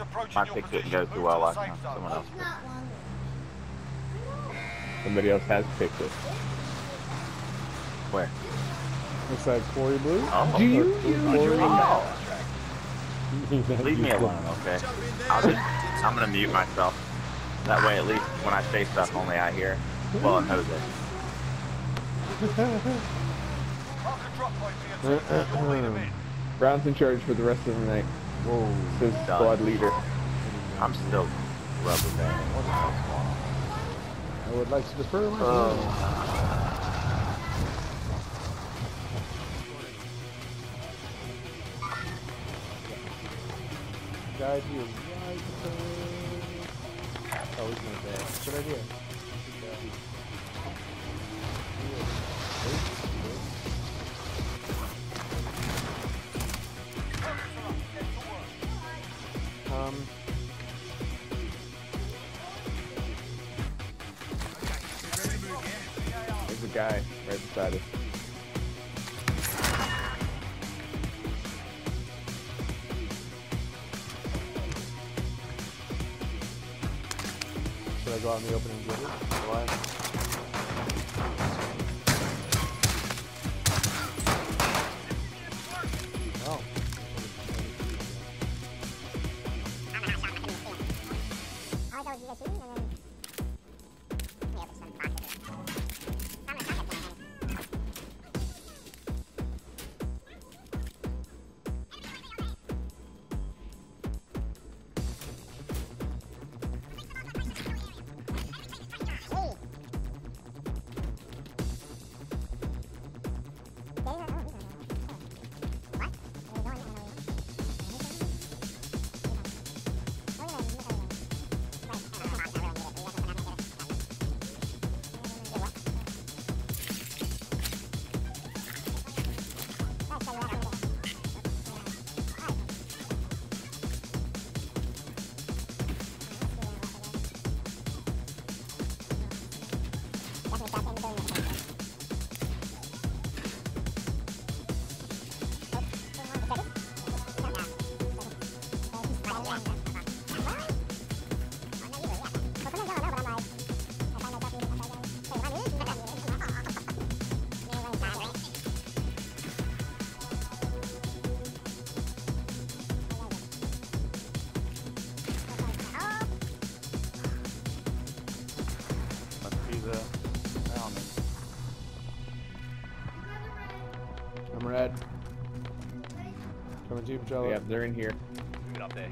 approaching My your pick position. didn't go too Move well to the last time. Someone else. It's. Somebody else has picked it. Where? Looks like Corey Blue. Oh. Do you Or- use Corey- Oh. Leave me alone, okay? I'll just, I'm gonna mute myself. That way, at least when I say stuff, only I hear. Well, and Jose. Mark a drop point for your team. You'll lead them in. Brown's in charge for the rest of the night. Whoa. Says squad leader. I'm still rubber banding. What the hell's going on? I would like to defer. my Oh. Guide you right. Oh, he's not there. Good idea. Um. I go out in the open and get it? Why? Coming to Jello. Yeah, they're in here. Get up there.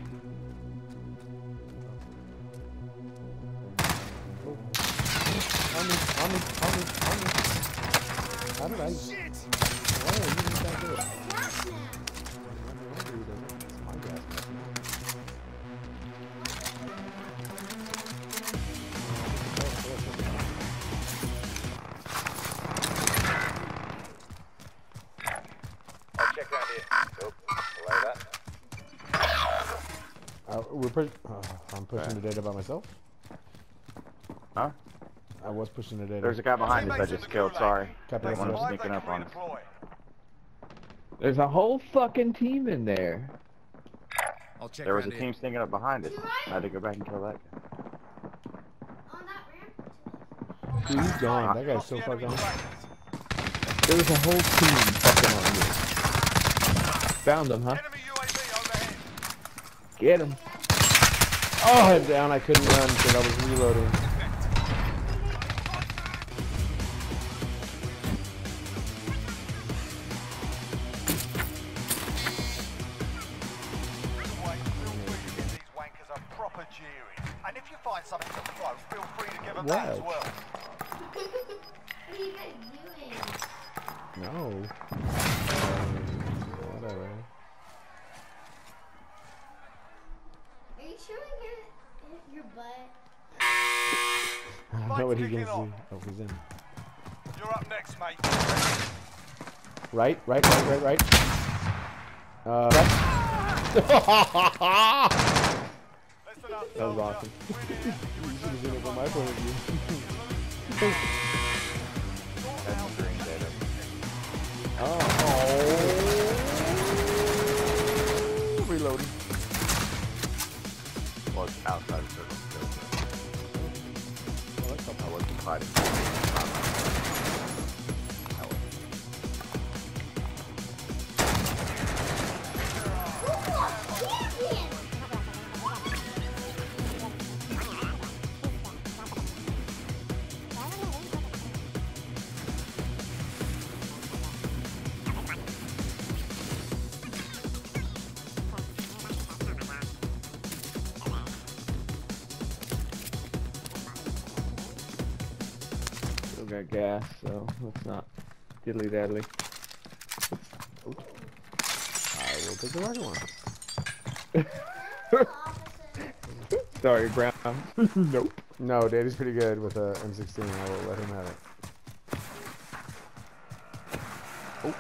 On me, on me, on me, on me. How did I? Why are you just that good? I'm pushing the data by myself. Huh? I was pushing the data. There's a guy behind us I just killed, sorry. Copy that, One was sneaking up on us. There's a whole fucking team in there. I'll check There was a around team sneaking up behind us. I had to go back and kill that guy. On that ramp. Dude, he's gone. That guy's so the far gone. There was a whole team fucking on me. Found them, huh? Enemy UAV overhead. Get him. Oh, head down. I couldn't run because I was reloading. Wait, feel free to give these wankers a proper jeering. And if you find something to throw, feel free to give them that as What? What are you guys doing? No. Know what he can see. Oh, he's in. You're up next, mate. Right, right, right, right, right. Uh, left. Listen up, That was awesome. You should have seen it from my point of view. That's green data. Oh. Reloading. Well, it's outside of circle. I wasn't fighting. That so let's not diddly daddly. I will take the rocket one. Sorry, Brown. nope. No, Daddy's pretty good with a M16. I will let him have it. Oh.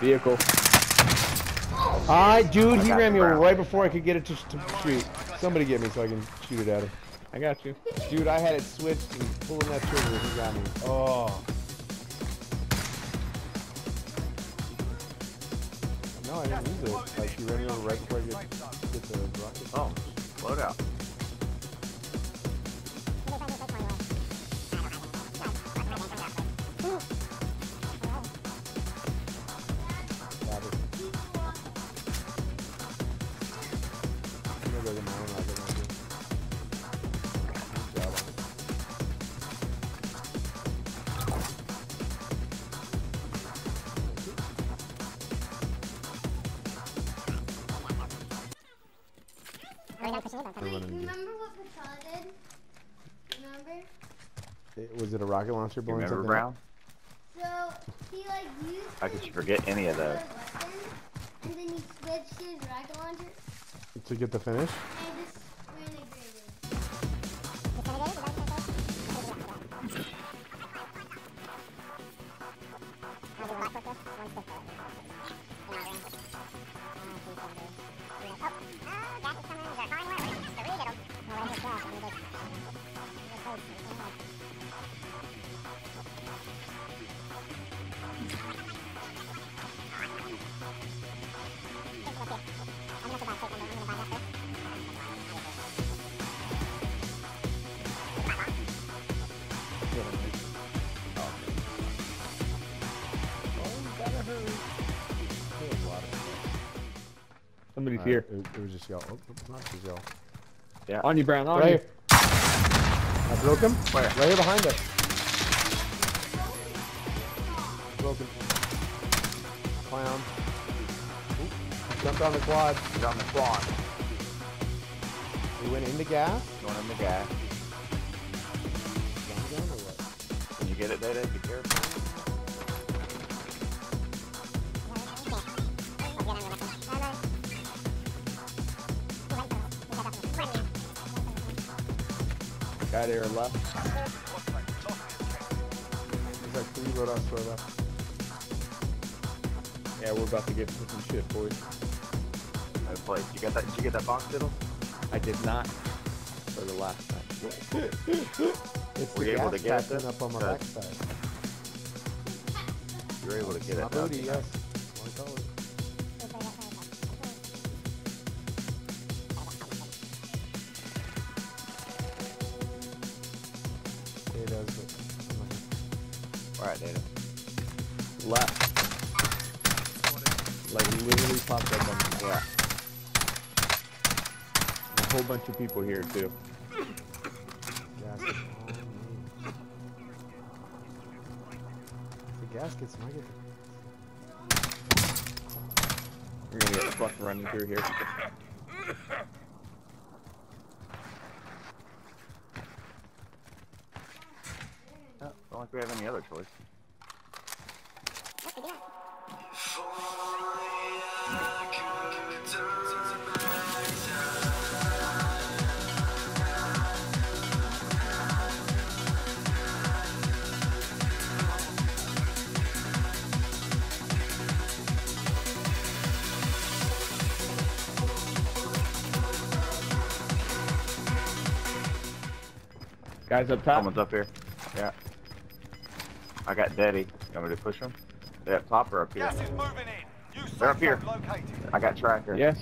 Vehicle. Alright, dude, he got ran me round. right before I could get it to, to shoot. Somebody get me so I can shoot it at him. I got you. Dude, I had it switched and pulling that trigger. He got me. Oh. No, I didn't use it. Like, he ran me over right before I get, get the rocket. Oh, load Was it a rocket launcher You blowing remember something Brown? So he like used How could you forget any of those? weapon, and then he switched his rocket launcher to get the finish? Here. It, it was just y'all. Oh, oh, not just y'all. On you, Brown. On Right you. here. I broke him. Where? Right here behind us. Broken. Clown. Oop. Jumped on the quad. He's on the quad. He went into gas. Going in the gas. Down, down, or what? Can you get it, Data? Be careful. Guy there left. He's like three road off to our left. Yeah, we're about to get some shit, boys. No place. You got that? Did you get that box diddle? I did not for the last time. It's Were the you able to get captain this? up on my backside. You were able to get it. huh? booty, yes. Gonna- All right, Data. Left. Like literally popped up on me. Yeah. A whole bunch of people here too. Gas is on me. The gaskets might get. We're gonna get fucked running through here. think we have any other choice. Guys up top. Someone's up here. Yeah. I got Daddy. You want me to push him? They up top or up here? Gas is moving in. New They're up here. located. I got Tracker. Yes.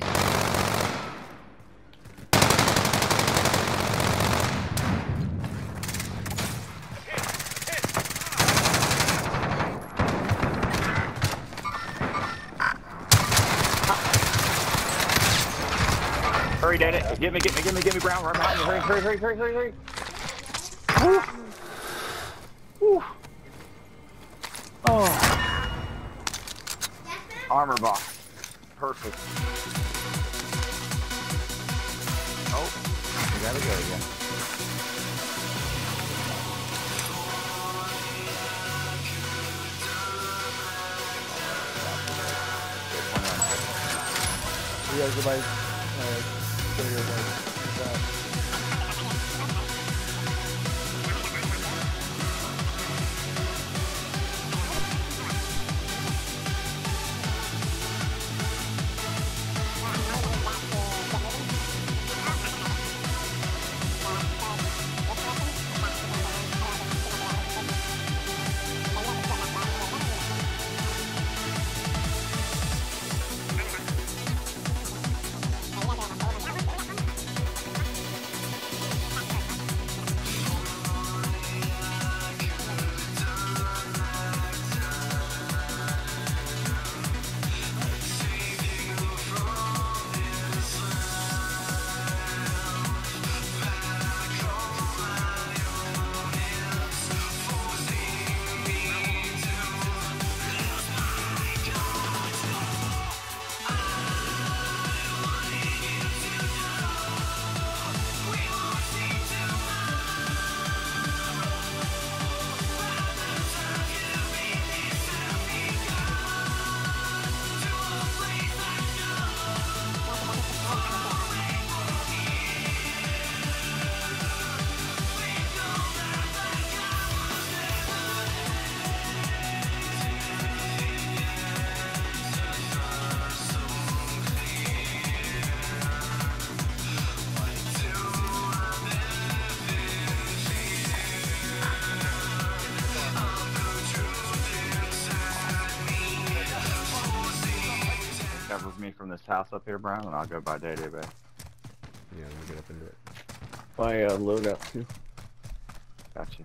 Hurry, Daddy. Get me, get me, get me, get me, Brown. Run behind me. Hurry, hurry, hurry, hurry, hurry, armor box. Perfect. Oh, we gotta go again. You guys go by, uh, Covers me from this house up here, Brown, and I'll go by Daddy Bay. yeah, let me get up into it. My uh, loadout too. Gotcha.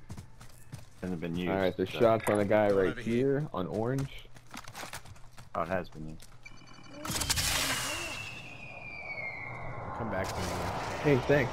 Hasn't been used. All right, there's so- shots on a guy right here. here on orange. Oh, it has been used. Come back to me. Hey, thanks.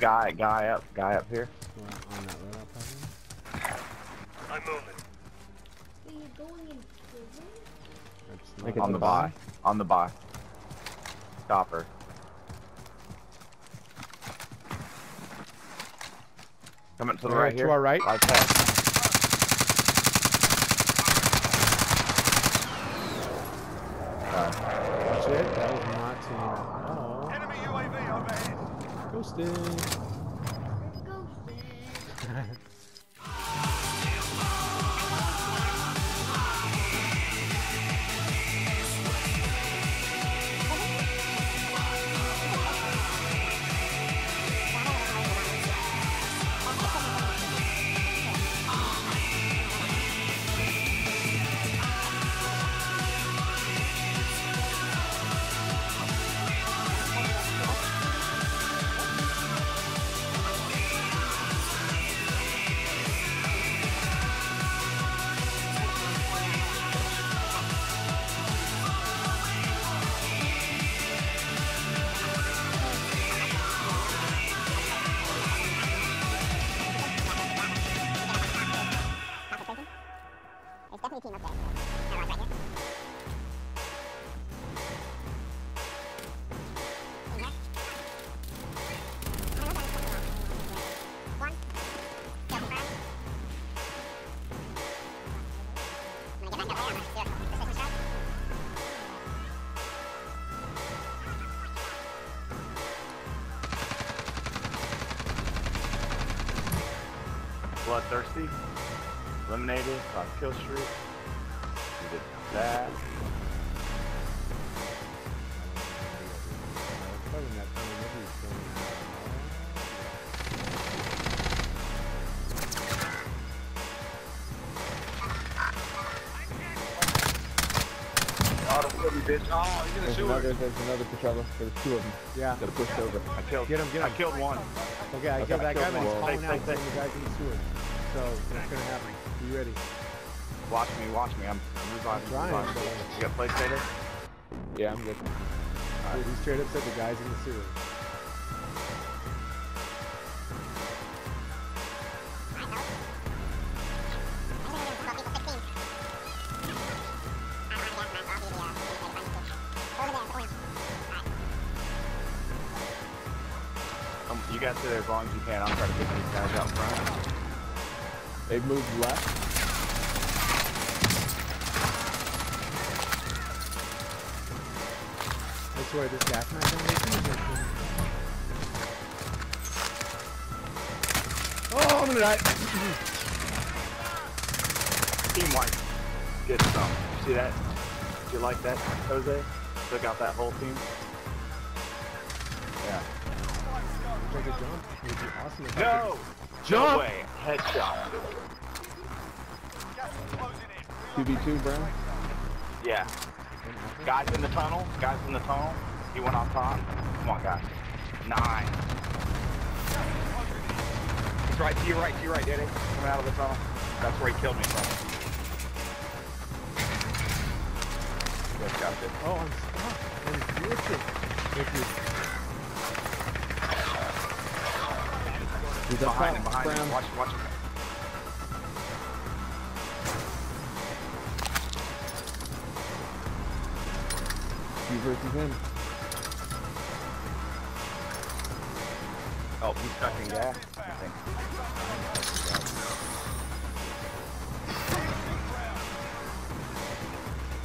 Guy, guy up, guy up here. Well, on that loadout probably. Are you going in prison? That's Make not- it On the the buy. buy? On the buy. Stopper. Coming to the Alright, right to our right. Right past. Uh, That's it? That was not team. Oh, Enemy UAV overhead. Ghosted. Ghosted. bloodthirsty. Eliminated. Got a kill streak. We did that. Other than that, going, Oh, the bitch. Oh, he's in the There's sewer. another, there's another Coachella. There's two of them Yeah. that are pushed over. I killed. Get him, get I him. killed one. Okay, I Okay, killed that I guy, but he's one. calling out take, saying the guy's in the sewer. So, what's gonna happen? You ready? Watch me, watch me. I'm, I'm reviving. trying, reviving. but- You got play PlayStation? Yeah, I'm good. Dude, he straight up said the guy's in the sewer. Um, you guys stay there as long as you can. I'll try to get these guys out front. They've moved left. I swear, this gas man thing makes me think- Oh, I'm gonna die. Team white. Good stuff. See that? Did you like that, Jose? Took out that whole team. Yeah. Take a jump. It would be awesome No! Jump! No way. Headshot. Gas is closing in. 2v2, Brown. Yeah. Guys in the tunnel. Guys in the tunnel. He went off top. Come on, guys. Nine. He's right to your right, to your right, Daddy. Coming out of the tunnel. That's where he killed me from. Good job. Oh, I'm stuck. I'm glitching. If you He's up Behind him, top, behind him. Brown. Watch, watch him. You versus him. Oh, he's stuck in gas. I think.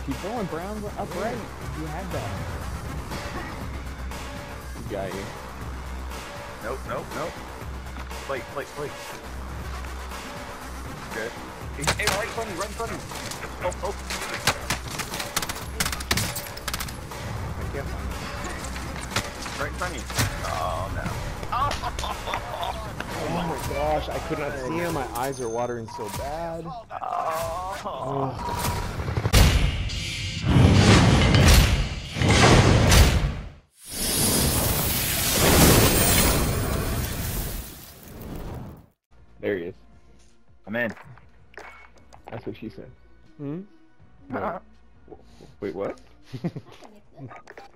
Keep going, Brown. Up right. You had that. He got you. Nope, nope, nope. Plate, plate, plate. Good. He's hey, right in front of you, right in front of you. Oh, oh. I can't find it. Right in front of. Oh, no. Oh my gosh, I could not see him. My eyes are watering so bad. Oh. What she said. Hmm? Wait, what?